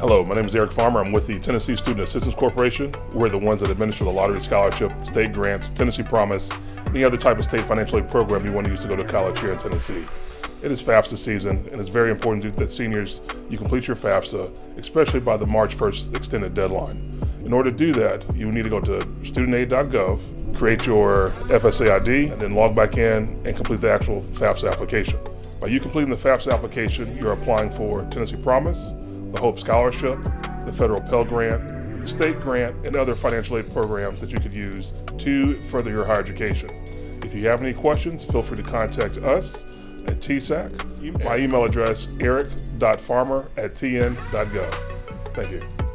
Hello, my name is Eric Farmer. I'm with the Tennessee Student Assistance Corporation. We're the ones that administer the lottery scholarship, state grants, Tennessee Promise, any other type of state financial aid program you want to use to go to college here in Tennessee. It is FAFSA season, and it's very important that seniors you complete your FAFSA, especially by the March 1st extended deadline. In order to do that, you need to go to studentaid.gov, create your FSA ID, and then log back in and complete the actual FAFSA application. By you completing the FAFSA application, you're applying for Tennessee Promise, the Hope Scholarship, the Federal Pell Grant, the state grant, and other financial aid programs that you could use to further your higher education. If you have any questions, feel free to contact us at TSAC. My email address, eric.farmer at tn.gov. Thank you.